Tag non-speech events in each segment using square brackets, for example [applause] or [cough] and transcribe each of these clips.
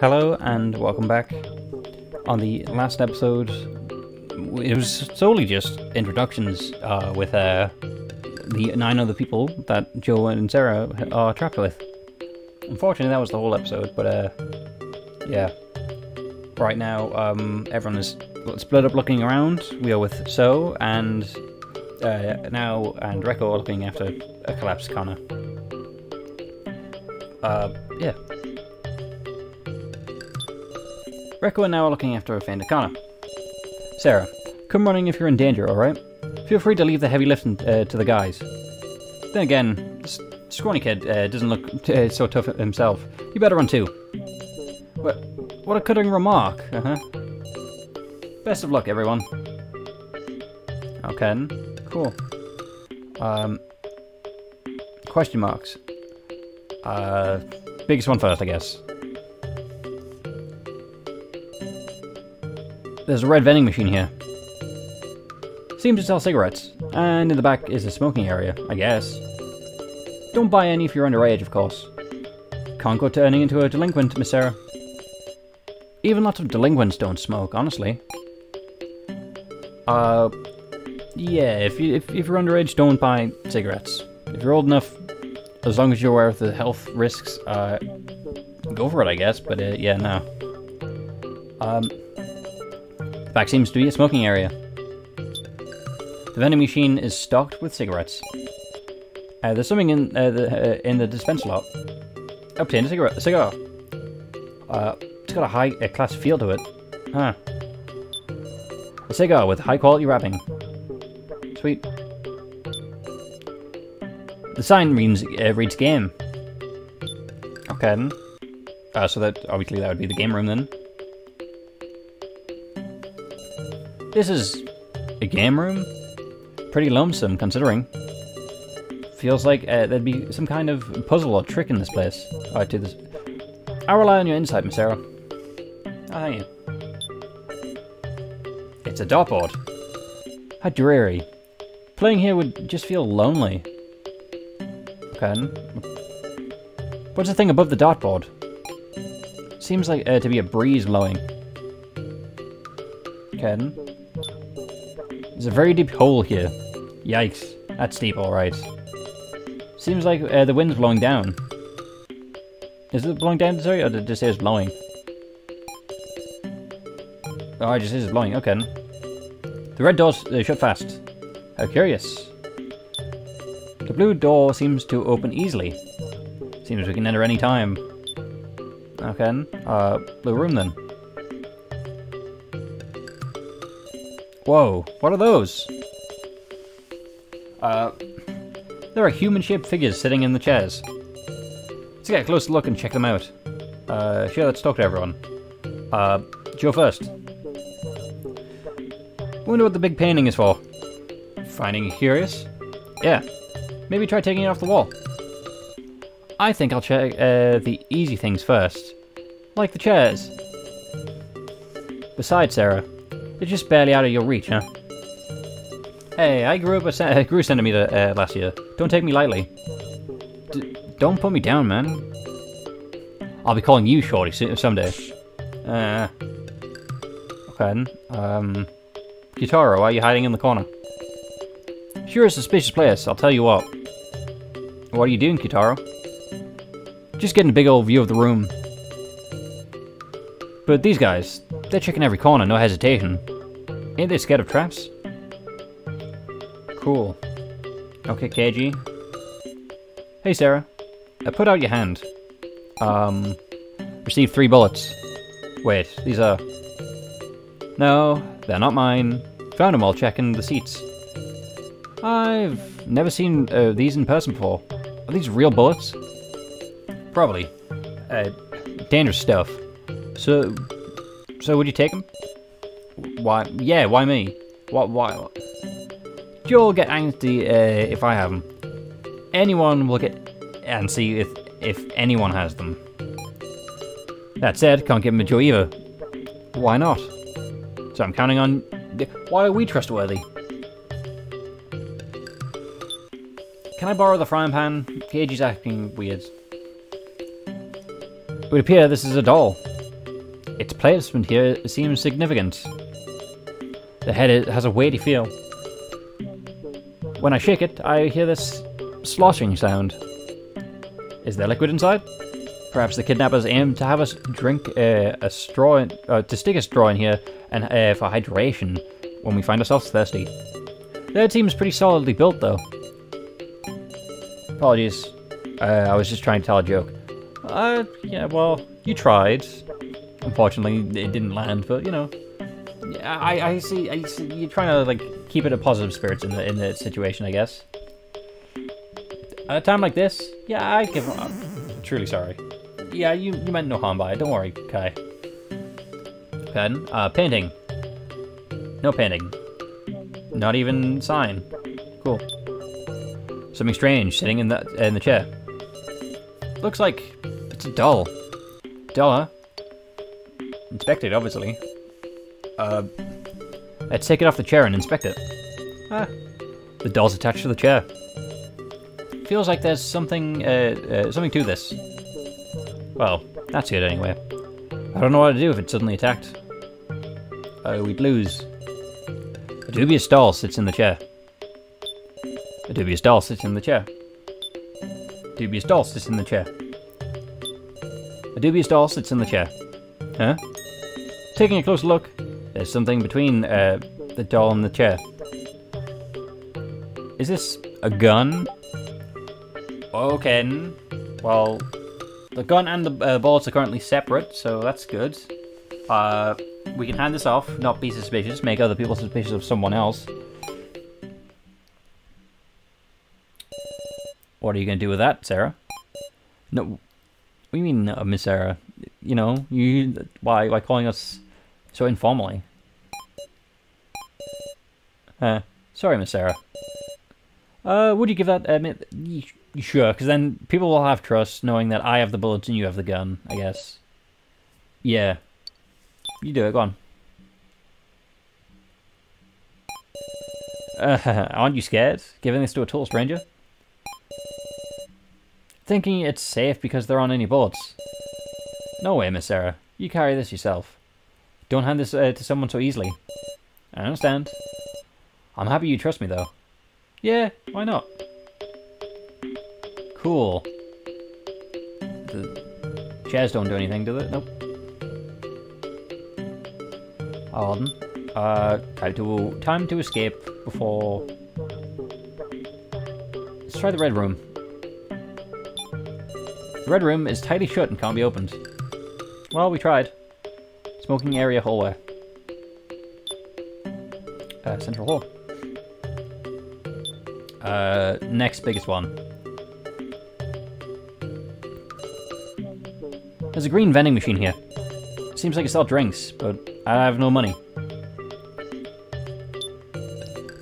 Hello and welcome back. On the last episode, it was solely just introductions uh, with uh, the nine other people that Joe and Sarah are trapped with. Unfortunately, that was the whole episode, but uh, yeah. Right Nao, um, everyone is split up looking around. We are with So and uh, now and Reko are looking after a collapsed Connor. Uh, Reko and Nao are looking after a fainted Connor. Sarah, come running if you're in danger, alright? Feel free to leave the heavy lifting uh, to the guys. Then again, scrawny kid uh, doesn't look uh, so tough himself. You better run too. What, what a cutting remark, uh-huh. Best of luck, everyone. Okay, cool. Um, question marks. Uh, biggest one first, I guess. There's a red vending machine here. Seems to sell cigarettes. And in the back is a smoking area, I guess. Don't buy any if you're underage, of course. Can't go turning into a delinquent, Miss Sarah. Even lots of delinquents don't smoke, honestly. Uh, yeah, if, you, if, if you're underage, don't buy cigarettes. If you're old enough, as long as you're aware of the health risks, uh, go for it, I guess, but uh, yeah, no. Um, back seems to be a smoking area. The vending machine is stocked with cigarettes. Uh, there's something in uh, the uh, in the dispenser lot. Obtain a cigarette, a cigar. Uh, it's got a high a class feel to it. Huh. A cigar with high quality wrapping. Sweet. The sign reads reads game. Okay. Uh, so that obviously that would be the game room then. This is a game room? Pretty lonesome, considering. Feels like uh, there'd be some kind of puzzle or trick in this place. Alright, do this. I rely on your insight, Miss Sarah. Oh, thank you. It's a dartboard. How dreary. Playing here would just feel lonely. Okay. What's the thing above the dartboard? Seems like uh, to be a breeze blowing. Okay. There's a very deep hole here. Yikes. That's deep, alright. Seems like uh, the wind's blowing down. Is it blowing down, sorry, or did it just say it's blowing? Oh, I just says it's blowing, okay. The red door's uh, shut fast. How curious. The blue door seems to open easily. Seems we can enter any time. Okay, uh, blue room then. Whoa, what are those? Uh, there are human-shaped figures sitting in the chairs. Let's get a close look and check them out. Uh, sure, let's talk to everyone. Uh, Joe first. Wonder what the big painting is for. Finding curious? Yeah. Maybe try taking it off the wall. I think I'll check uh, the easy things first. Like the chairs. Besides, Sarah, they're just barely out of your reach, huh? Hey, I grew up a ce grew a centimeter uh, last year. Don't take me lightly. D don't put me down, man. I'll be calling you Shorty someday. Uh, okay. Um, Kitaro, why are you hiding in the corner? Sure, a suspicious place. I'll tell you what. What are you doing, Kitaro? Just getting a big old view of the room. But these guys, they're checking every corner, no hesitation. Ain't they scared of traps? Cool. Okay, KG. Hey, Sarah. Uh, put out your hand. Um, receive three bullets. Wait, these are... No, they're not mine. Found them while checking the seats. I've never seen uh, these in person before. Are these real bullets? Probably. Uh, dangerous stuff. So, so would you take them? Why? Yeah, why me? What? Why? You'll get angsty uh, if I have them. Anyone will get antsy if if anyone has them. That said, can't give them a Joe either. Why not? So I'm counting on. Why are we trustworthy? Can I borrow the frying pan? Cage is acting weird. It would appear this is a doll. Its placement here seems significant. The head has a weighty feel. When I shake it, I hear this sloshing sound. Is there liquid inside? Perhaps the kidnappers aim to have us drink uh, a straw, in, uh, to stick a straw in here, and uh, for hydration when we find ourselves thirsty. That seems pretty solidly built, though. Apologies. Uh, I was just trying to tell a joke. Uh, yeah, well, you tried. Unfortunately, it didn't land, but you know, I, I see. I see. You're trying to like keep it a positive spirits in the in the situation, I guess. At a time like this, yeah, I give. I'm truly sorry. Yeah, you you meant no harm by it. Don't worry, Kai. Pen. Uh, painting. No painting. Not even sign. Cool. Something strange sitting in the in the chair. Looks like it's a doll. Doll, huh? Inspect it, obviously. Uh, let's take it off the chair and inspect it. Ah, the doll's attached to the chair. Feels like there's something, uh, uh, something to this. Well, that's good anyway. I don't know what to do if it's suddenly attacked. Uh, we'd lose. A dubious doll sits in the chair. A dubious doll sits in the chair. A dubious doll sits in the chair. A dubious doll sits in the chair. Huh? Taking a closer look, there's something between uh, the doll and the chair. Is this a gun? Okay. Well, the gun and the uh, bullets are currently separate, so that's good. Uh, we can hand this off, not be suspicious, make other people suspicious of someone else. What are you going to do with that, Sarah? No, you mean, uh, Miss Sarah? You know, you why why calling us so informally. Uh, sorry, Miss Sarah. Uh, would you give that, uh, sure, because then people will have trust knowing that I have the bullets and you have the gun, I guess. Yeah. You do it, go on. Uh, [laughs] aren't you scared, giving this to a total stranger? Thinking it's safe because there aren't any bullets. No way, Miss Sarah. You carry this yourself. Don't hand this uh, to someone so easily. I understand. I'm happy you trust me, though. Yeah, why not? Cool. The chairs don't do anything, do they? Nope. Hold on. Uh, time to, time to escape before... Let's try the red room. The red room is tightly shut and can't be opened. Well, we tried. Smoking area hallway. Uh, central hall. Uh, next biggest one. There's a green vending machine here. Seems like it sells drinks, but I have no money.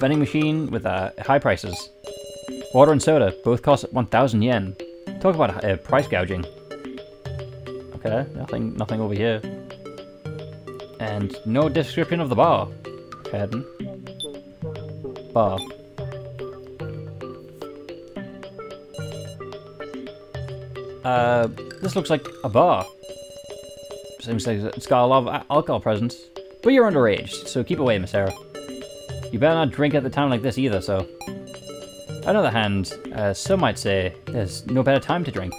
Vending machine with uh, high prices. Water and soda both cost 1,000 yen. Talk about uh, price gouging. Okay, nothing, nothing over here. And no description of the bar. Pardon. Bar. Uh, this looks like a bar. Seems like it's got a lot of alcohol presence. But you're underage, so keep away, Miss Sarah. You better not drink at the time like this either, so... On the other hand, uh, some might say there's no better time to drink.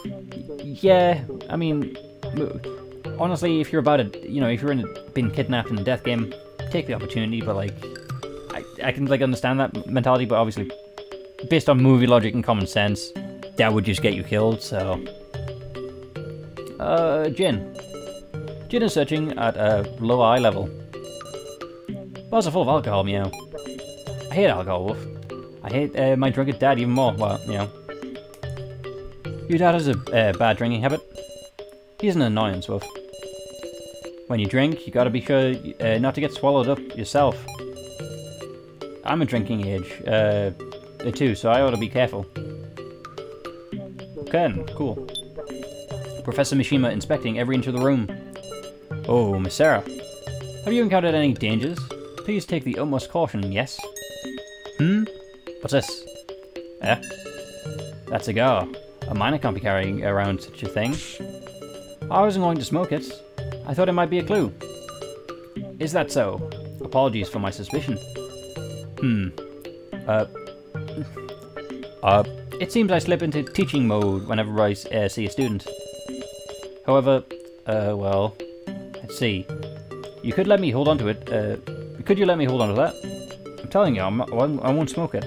Yeah, I mean, honestly, if you're about to, you know, if you're in a, been kidnapped in a death game, take the opportunity. But like, I, I can like understand that mentality, but obviously, based on movie logic and common sense, that would just get you killed. So, uh, Jin. Jin is searching at a low eye level. Bars are full of alcohol, meow. I hate alcohol, Wolf. I hate uh, my drunken dad even more. Well, you know. Your dad has a uh, bad drinking habit. He's an annoyance, Wolf. When you drink, you gotta be sure uh, not to get swallowed up yourself. I'm a drinking age, uh, too, so I ought to be careful. Okay, cool. Professor Mishima inspecting every inch of the room. Oh, Miss Sarah. Have you encountered any dangers? Please take the utmost caution, yes? Hmm? What's this? Eh? That cigar. A miner can't be carrying around such a thing. I wasn't going to smoke it. I thought it might be a clue. Is that so? Apologies for my suspicion. Hmm. Uh. Uh. It seems I slip into teaching mode whenever I uh, see a student. However, uh, well, let's see. You could let me hold on to it. Uh, could you let me hold on to that? I'm telling you, I'm, I won't smoke it.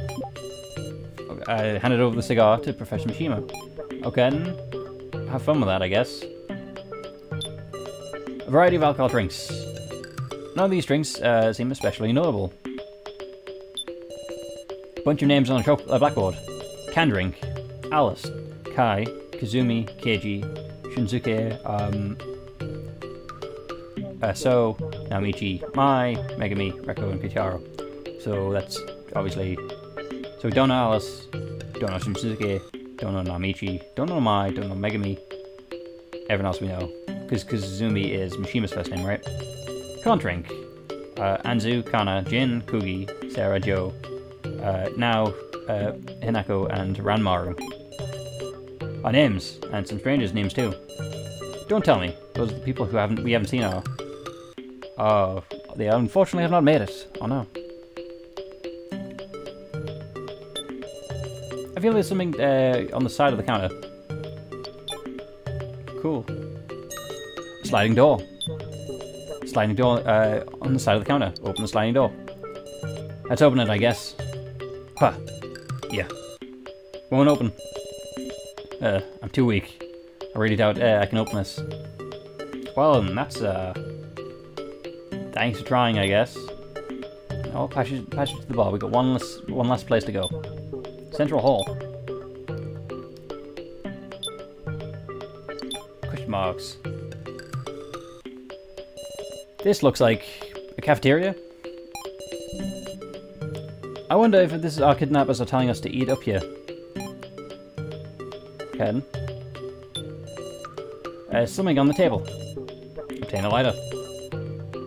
I handed over the cigar to Professor Mishima. Okay. Have fun with that, I guess. A variety of alcohol drinks. None of these drinks uh, seem especially notable. Bunch of names on a, a blackboard. Can drink. Alice. Kai. Kazumi. Keiji. Shinsuke. Um, uh, so, Naomichi, Mai, Megami, Reko, and Kitaro. So that's obviously... So don't know Alice, don't know Shinsuke, don't know Naomichi, don't know Mai, don't know Megami. Everyone else we know. Because Kazumi is Mishima's first name, right? Can't drink. Uh, Anzu, Kana, Jin, Kugi, Sarah, Joe, uh, Nao uh, Hinako, and Ranmaru. Our names, and some strangers' names too. Don't tell me. Those are the people who haven't we haven't seen are. Oh, they unfortunately have not made it. Oh no. I feel there's something uh, on the side of the counter. Cool. Sliding door. Sliding door uh, on the side of the counter. Open the sliding door. Let's open it, I guess. Huh. Yeah. Won't open. Uh, I'm too weak. I really doubt uh, I can open this. Well, that's, uh... Thanks for trying, I guess. Oh, passage, passage to the bar. We've got one less, one last place to go. Central Hall. Question marks. This looks like a cafeteria. I wonder if this is our kidnappers are telling us to eat up here. Ken. Uh, something on the table. Obtain a lighter.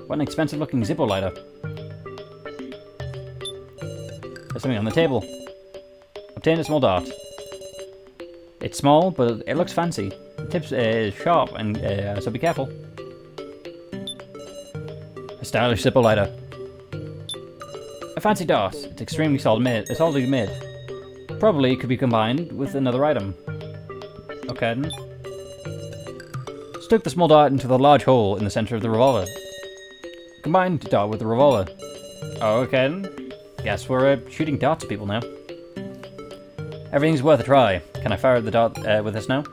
What an expensive looking Zippo lighter. There's something on the table. Obtain a small dart. It's small, but it looks fancy. The tip is sharp, and uh, so be careful. Stylish Zippo lighter. A fancy dart. It's extremely solid made. It's solidly made. Probably could be combined with another item. Okay then. Stuck the small dart into the large hole in the center of the revolver. Combined dart with the revolver. Oh, okay then. Guess we're uh, shooting darts at people now. Everything's worth a try. Can I fire the dart uh, with this now?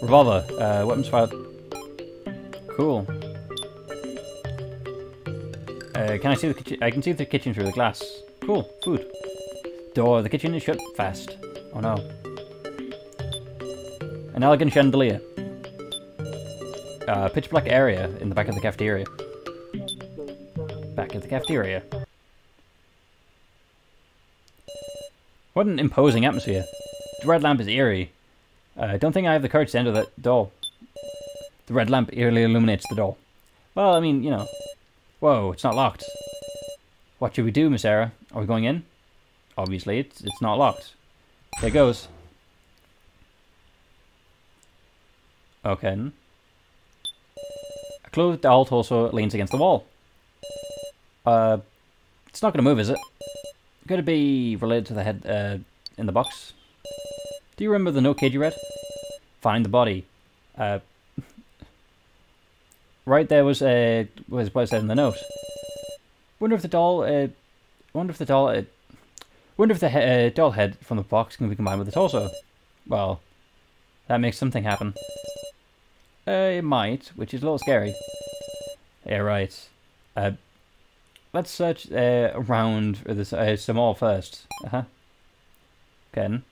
Revolver. Uh, weapons fired. Cool. Uh, can I see the kitchen? I can see the kitchen through the glass. Cool. Food. Door the kitchen is shut fast. Oh no. An elegant chandelier. Uh, pitch black area in the back of the cafeteria. Back of the cafeteria. What an imposing atmosphere. The red lamp is eerie. I uh, don't think I have the courage to enter that door. The red lamp eerily illuminates the door. Well, I mean, you know. Whoa, it's not locked. What should we do, Miss Sarah? Are we going in? Obviously, it's, it's not locked. There goes. Okay. A closed doll also leans against the wall. Uh, it's not going to move, is it? Could it be related to the head uh, in the box? Do you remember the note Keiji read? Find the body. Uh, right there was uh, was what it said in the note. Wonder if the doll. Uh, wonder if the doll. Uh, wonder if the he uh, doll head from the box can be combined with the torso. Well, that makes something happen. Uh, it might, which is a little scary. Yeah, right. Uh, let's search around this some more first. Uh huh. Okay.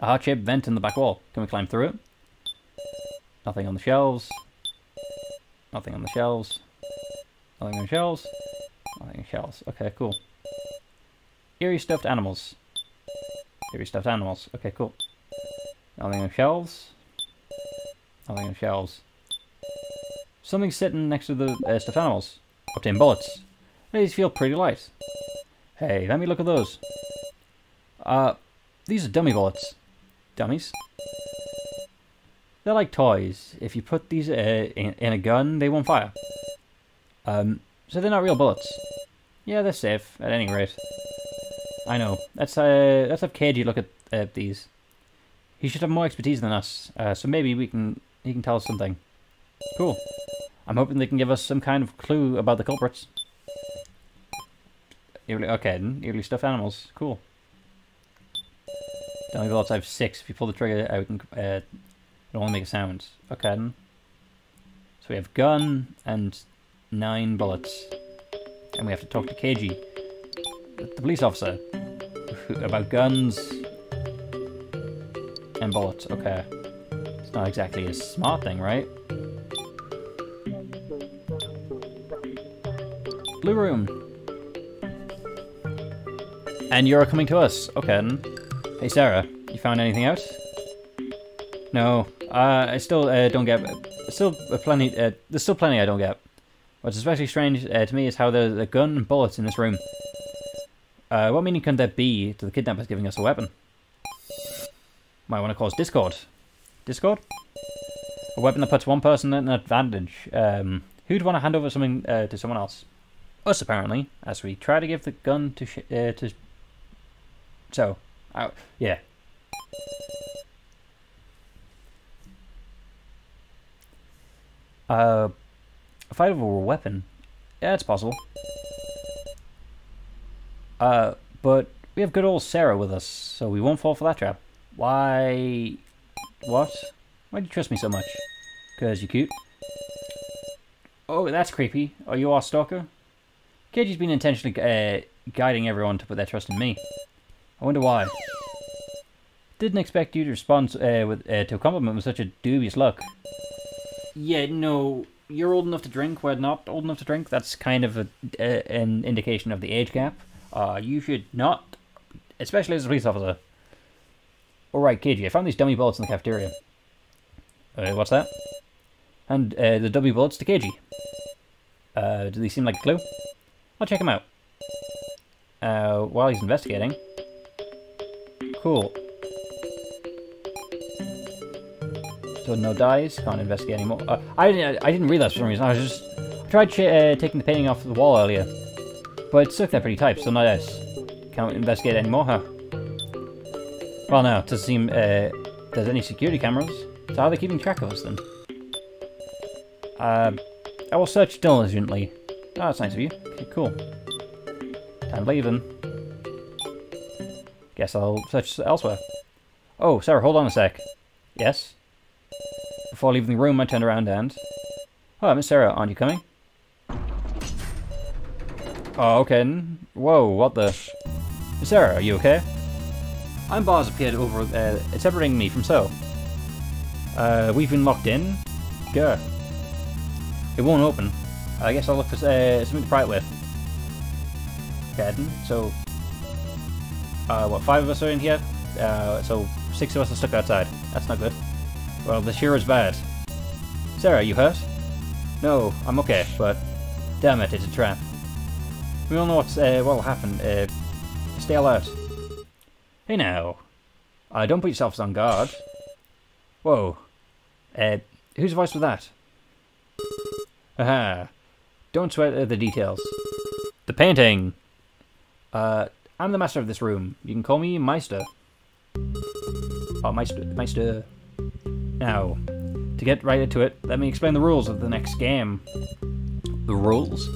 A heart-shaped vent in the back wall. Can we climb through it? Nothing on the shelves. Nothing on the shelves. Nothing on the shelves. Nothing on the shelves. Okay, cool. Eerie stuffed animals. Eerie stuffed animals. Okay, cool. Nothing on the shelves. Nothing on the shelves. Something sitting next to the uh, stuffed animals. Obtain bullets. These feel pretty light. Hey, let me look at those. Uh, these are dummy bullets. Dummies. They're like toys. If you put these uh, in, in a gun, they won't fire. Um, so they're not real bullets. Yeah, they're safe, at any rate. I know. Let's, uh, let's have KG look at uh, these. He should have more expertise than us, uh, so maybe we can he can tell us something. Cool. I'm hoping they can give us some kind of clue about the culprits. Okay, eerily stuffed animals. Cool. Dummy bullets, I have six. If you pull the trigger out, can, uh, it'll only make a sound. Okay. then. So we have gun and nine bullets. And we have to talk to KG, the police officer, [laughs] about guns and bullets. Okay. It's not exactly a smart thing, right? Blue room. And you're coming to us. Okay. then. Hey, Sarah. You found anything out? No. Uh, I still uh, don't get... Still plenty... Uh, there's still plenty I don't get. What's especially strange uh, to me is how there's a gun and bullets in this room. Uh, what meaning can there be to the kidnappers giving us a weapon? Might want to cause discord. Discord? A weapon that puts one person at an advantage. Um, who'd want to hand over something uh, to someone else? Us, apparently, as we try to give the gun to to. So, uh, yeah. Uh, a fight over a weapon. Yeah, it's possible. Uh, but we have good old Sarah with us, so we won't fall for that trap. Why? What? Why do you trust me so much? Because you're cute? Oh, that's creepy. Are you our stalker? KG's been intentionally uh, guiding everyone to put their trust in me. I wonder why. Didn't expect you to respond uh, with uh, to a compliment with such a dubious look. Yeah, no, you're old enough to drink, we're not old enough to drink. That's kind of a, an indication of the age gap. Uh, you should not, especially as a police officer. Alright, KG, I found these dummy bullets in the cafeteria. Uh, what's that? And uh, the dummy bullets to KG. Uh, do they seem like a clue? I'll check him out. Uh, while he's investigating. Cool. So no dies, can't investigate anymore. Uh, I didn't. I didn't realize for some reason. I was just I tried uh, taking the painting off the wall earlier, but it's stuck there pretty tight. So no dice. Can't investigate anymore, huh? Well, no. It doesn't seem uh, there's any security cameras. So how are they keeping track of us then? Uh, I will search diligently. Oh, that's nice of you. Okay, cool. Time leaving. Guess I'll search elsewhere. Oh, Sarah, hold on a sec. Yes? Before leaving the room, I turned around and... Oh, Miss Sarah, aren't you coming? Oh, okay. Whoa, what the... Miss Sarah, are you okay? I'm Bars appeared over... Uh, it's separating me from So. Uh, we've been locked in? Go. It won't open. I guess I'll look for uh, something to pry it with. Okay, so... Uh, what, five of us are in here? Uh, so six of us are stuck outside. That's not good. Well, this is bad. Sarah, you hurt? No, I'm okay, but... Damn it, it's a trap. We all know what's, uh, what will happen. Uh, stay alert. Hey now. Uh, don't put yourselves on guard. Whoa. Uh, whose voice was that? Aha. Don't sweat the details. The painting! Uh, I'm the master of this room. You can call me Meister. Oh, Meister. Meister. Now, to get right into it, let me explain the rules of the next game. The rules?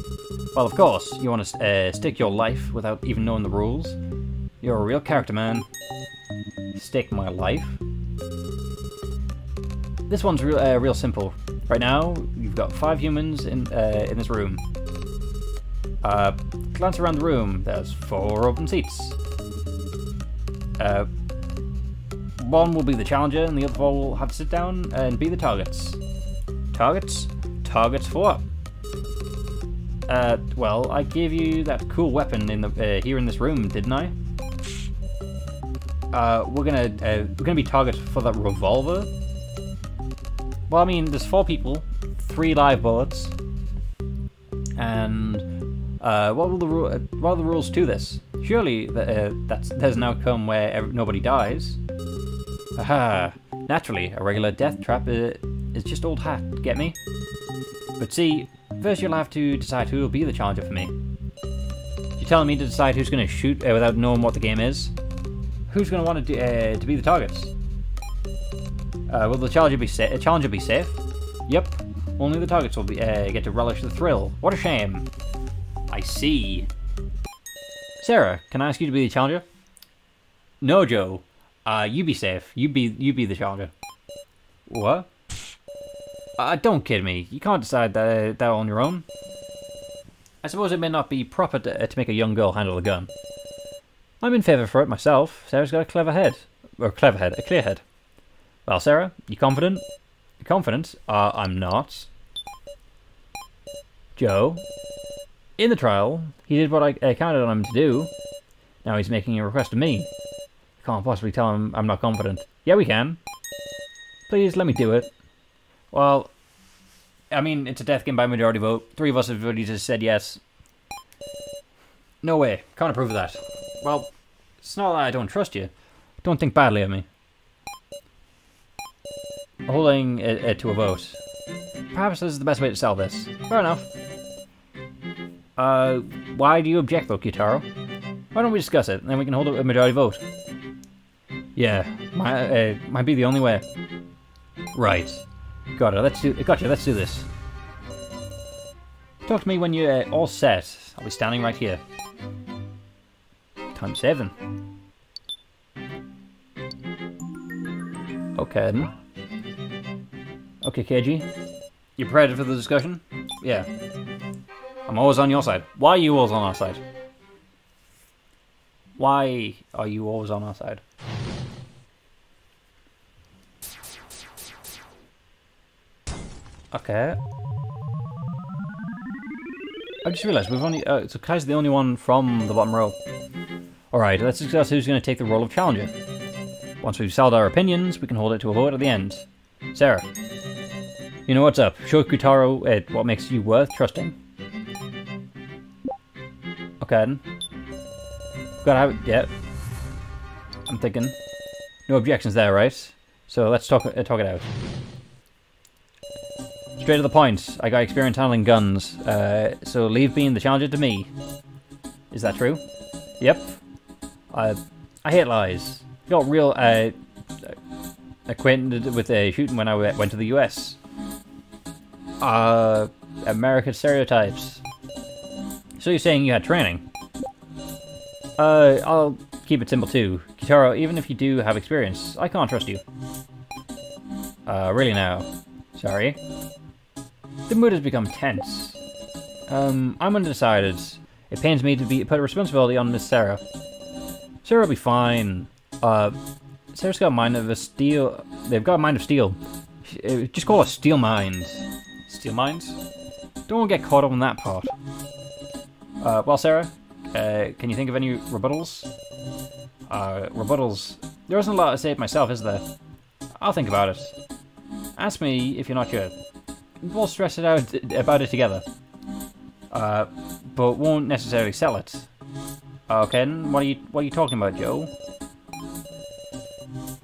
Well, of course, you want to uh, stick your life without even knowing the rules. You're a real character, man. Stick my life? This one's real, uh, real simple. Right now, you've got five humans in uh, in this room. Uh, glance around the room. There's four open seats. One will be the challenger, and the other four will have to sit down and be the targets. Targets? Targets for what? Uh, well, I gave you that cool weapon in the uh, here in this room, didn't I? Uh, we're gonna uh, we're gonna be targets for that revolver. Well, I mean, there's four people, three live bullets, and uh, what will the uh, what are the rules to this? Surely uh, that's there's an outcome where nobody dies. Aha! Naturally, a regular death trap is, is just old hat, get me? But see, first you'll have to decide who will be the challenger for me. You're telling me to decide who's going to shoot uh, without knowing what the game is? Who's going to want to, uh, to be the targets? Uh, will the challenger be, sa challenger be safe? Yep. Only the targets will be uh, get to relish the thrill. What a shame. I see. Sarah, can I ask you to be the challenger? No, Joe. Uh, you be safe. You be you be the charger. What? Uh, don't kid me. You can't decide that, that on your own. I suppose it may not be proper to, uh, to make a young girl handle a gun. I'm in favour for it myself. Sarah's got a clever head. Or clever head, a clear head. Well, Sarah, you confident? Confident? Uh, I'm not. Joe, in the trial, he did what I, I counted on him to do. Now he's making a request of me. Can't possibly tell him I'm not confident. Yeah, we can. Please, let me do it. Well, I mean, it's a death game by majority vote. Three of us have already just said yes. No way. Can't approve of that. Well, it's not that I don't trust you. Don't think badly of me. Holding it, it to a vote. Perhaps this is the best way to sell this. Fair enough. Uh, why do you object though, Kitaro? Why don't we discuss it, and then we can hold a majority vote? Yeah, might, uh, might be the only way. Right. Got it. Let's do. Gotcha. Let's do this. Talk to me when you're uh, all set. I'll be standing right here. Time seven. Okay then. Okay, KG. You prepared for the discussion? Yeah. I'm always on your side. Why are you always on our side? Why are you always on our side? Okay. I just realised we've only... Uh, so Kai's the only one from the bottom row. Alright, let's discuss who's going to take the role of challenger. Once we've settled our opinions, we can hold it to a vote at the end. Sarah. You know what's up. Show Kitaro uh, what makes you worth trusting. Okay then. Gotta have it, yeah. I'm thinking. No objections there, right? So let's talk, uh, talk it out. Straight to the point. I got experience handling guns, uh, so leave being the challenger to me. Is that true? Yep. I I hate lies. Got real uh, acquainted with uh, shooting when I went to the US. Uh, American stereotypes. So you're saying you had training? Uh, I'll keep it simple too. Kitaro, even if you do have experience, I can't trust you. Uh, really now. Sorry. The mood has become tense. Um, I'm undecided. It pains me to be put a responsibility on Miss Sarah. Sarah will be fine. Uh, Sarah's got a mind of a steel. They've got a mind of steel. Uh, just call it steel mind. Steel mind? Don't get caught up on that part. Uh, well, Sarah, uh, can you think of any rebuttals? Uh, rebuttals. There isn't a lot to say it myself, is there? I'll think about it. Ask me if you're not sure. We'll stress it out about it together. Uh, but won't necessarily sell it. Okay, what are you what are you talking about, Joe?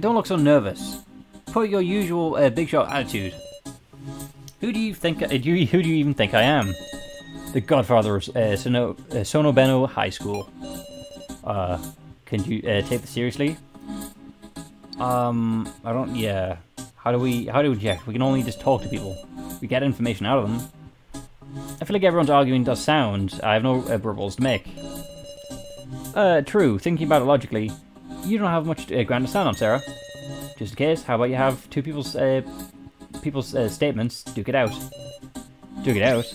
Don't look so nervous. Put your usual uh, big shot attitude. Who do you think? Uh, do you, who do you even think I am? The Godfather of uh, Sono, uh, Sono High School. Uh, can you uh, take this seriously? Um, I don't. Yeah. How do we? How do we check? We can only just talk to people. We get information out of them. I feel like everyone's arguing does sound. I have no uh, to make. Uh, true. Thinking about it logically, you don't have much uh, ground to stand on, Sarah. Just in case, how about you have two people's uh, people's uh, statements, duke it out. Duke it out?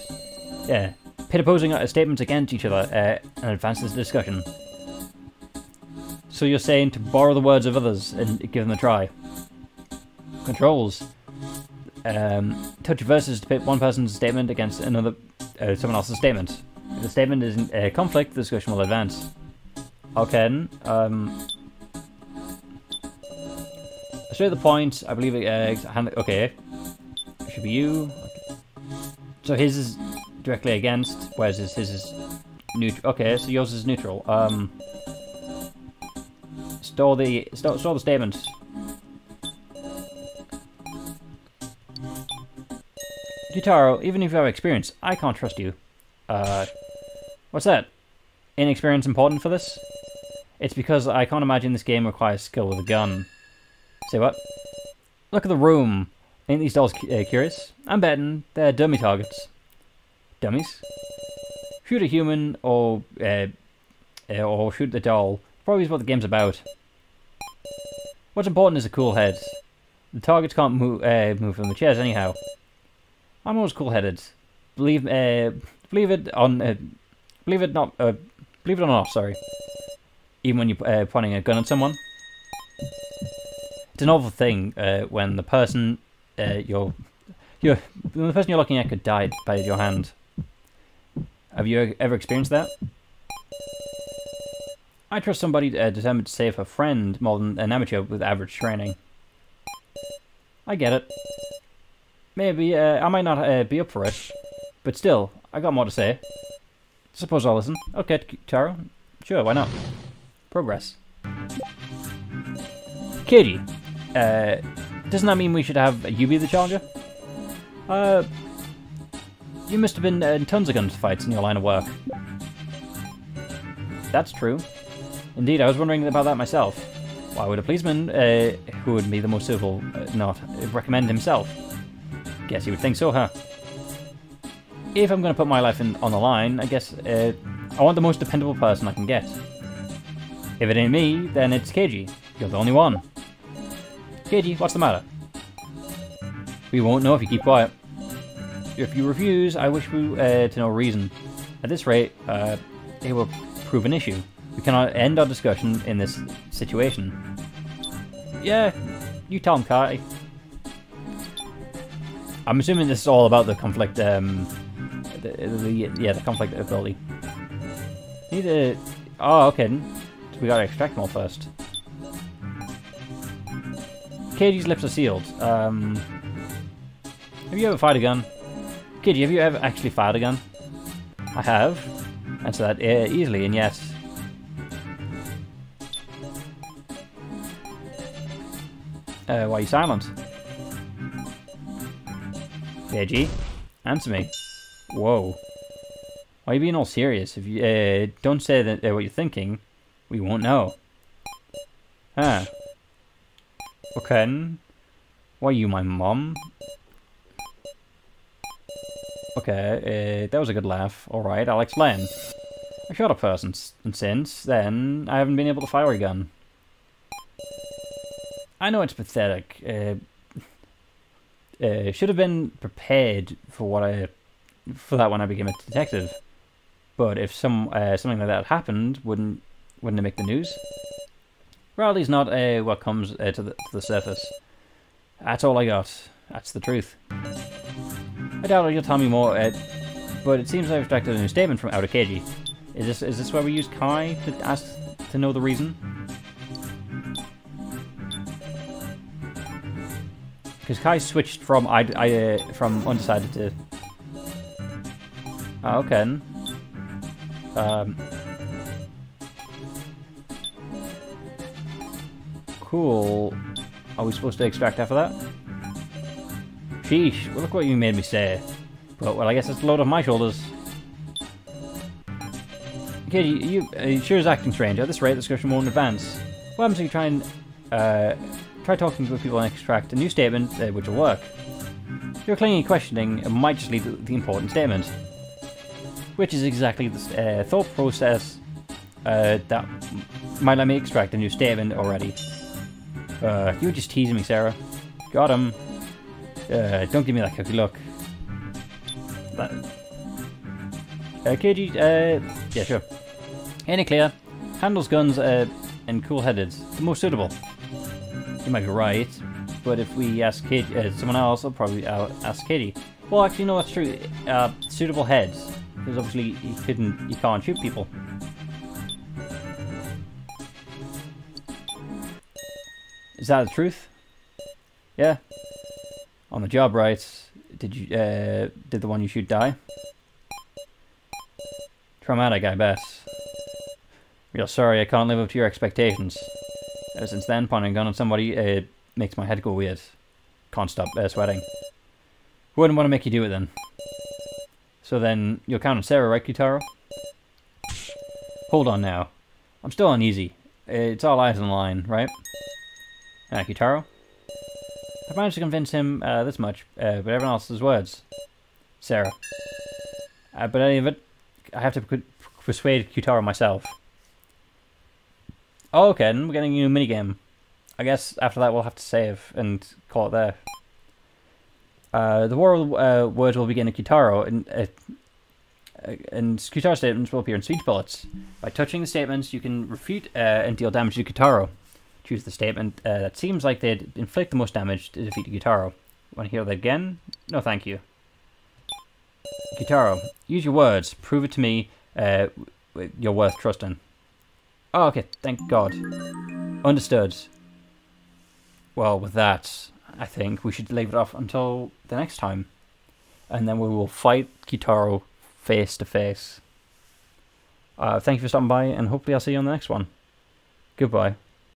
Yeah. Pit opposing uh, statements against each other uh, and advance this discussion. So you're saying to borrow the words of others and give them a try. Controls. Um, touch verses to pit one person's statement against another, uh, someone else's statement. If the statement is in uh, conflict, the discussion will advance. Okay, um, straight to the point, I believe it, uh, okay, it should be you. So his is directly against, whereas his, his is neutral. Okay, so yours is neutral. Um, store the store, store the statement. Kitaro, even if you have experience, I can't trust you. Uh, what's that? Inexperience important for this? It's because I can't imagine this game requires skill with a gun. Say what? Look at the room. Ain't these dolls uh, curious? I'm betting they're dummy targets. Dummies? Shoot a human or uh, uh, or shoot the doll. Probably is what the game's about. What's important is a cool head. The targets can't move uh, move from the chairs anyhow. I'm always cool-headed. Believe uh, believe it on uh, believe it not uh, believe it or not. Sorry. Even when you're uh, pointing a gun at someone. It's a novel thing uh, when the person uh, you're you're the person you're looking at could die by your hand. Have you ever experienced that? I trust somebody uh, determined to save a friend more than an amateur with average training. I get it. Maybe uh, I might not uh, be up for it, but still, I got more to say. Suppose I'll listen. Okay, Taro. Sure, why not? Progress. Katie, uh, doesn't that mean we should have you be the challenger? Uh, you must have been in tons of gunfights in your line of work. That's true. Indeed, I was wondering about that myself. Why would a policeman, uh, who would be the most suitable, uh, not recommend himself? Guess you would think so, huh? If I'm going to put my life in, on the line, I guess uh, I want the most dependable person I can get. If it ain't me, then it's Keiji. You're the only one. Keiji, what's the matter? We won't know if you keep quiet. If you refuse, I wish we uh, to know reason. At this rate, uh, it will prove an issue. We cannot end our discussion in this situation. Yeah, you tell him, Kai. I'm assuming this is all about the conflict, um, the, the yeah, the conflict ability. Need oh, okay. We gotta extract more first. Keiji's lips are sealed. Um, have you ever fired a gun? Keiji, have you ever actually fired a gun? I have. Answer that uh, easily, and yes. Uh, why are you silent? Keiji, answer me. Whoa. Why are you being all serious? If you uh, don't say that, uh, what you're thinking, we won't know. Huh. Okay. Why are you my mom? Okay, uh, that was a good laugh. Alright, I'll explain. I shot a person, and since then, I haven't been able to fire a gun. I know it's pathetic. Uh, uh, should have been prepared for what I, for that when I became a detective. But if some uh, something like that happened, wouldn't wouldn't it make the news? Reality's not uh, what comes uh, to, the, to the surface. That's all I got. That's the truth. I doubt you'll tell me more, uh, but it seems I've extracted a new statement from Outer Keiji. Is this is this where we use Kai to ask to know the reason? Because Kai switched from I, I uh, from undecided to. Oh, okay. Um. Cool. Are we supposed to extract after that? Sheesh, well, look what you made me say. But, well, I guess it's a load off my shoulders. Okay, you, you, uh, you sure is acting strange. At this rate, the discussion won't advance. What happens if you try and, uh, try talking to people and extract a new statement uh, which will work? If you're clinging questioning it might just lead to the important statement. Which is exactly the uh, thought process uh, that might let me extract a new statement already. Uh, you were just teasing me, Sarah. Got him. Uh, don't give me that cookie look. That. Uh, KG, uh, yeah, sure. Any clear. Handles guns, uh, and cool-headed. The most suitable. You might be right, but if we ask uh, someone else, I'll probably uh, ask Katie. Well, actually, no, that's true. Uh, suitable heads, because obviously you couldn't, you can't shoot people. Is that the truth? Yeah. On the job, right? Did you, uh, did the one you shoot die? Traumatic, I bet. Real sorry, I can't live up to your expectations. Ever since then, pointing a gun at somebody, it makes my head go weird. Can't stop uh, sweating. Wouldn't want to make you do it then. So then, you'll count on Sarah, right, Kitaro? Hold on now. I'm still uneasy. It's all eyes on the line, right? Uh, Kitaro? I managed to convince him uh, this much, uh, but everyone else's words. Sarah. Uh, but any of it, I have to persuade Kitaro myself. Oh, okay, then we're getting a new minigame. I guess after that we'll have to save and call it there. Uh, the war uh, words will begin in Kitaro, and, uh, and Kitaro statements will appear in speech bullets. By touching the statements, you can refute uh, and deal damage to Kitaro. Choose the statement uh, that seems like they'd inflict the most damage to defeat Kitaro. Want to hear that again? No, thank you. Kitaro, use your words. Prove it to me uh, you're worth trusting. Oh, okay. Thank God. Understood. Well, with that, I think we should leave it off until the next time. And then we will fight Kitaro face to face. Uh, thank you for stopping by, and hopefully I'll see you on the next one. Goodbye.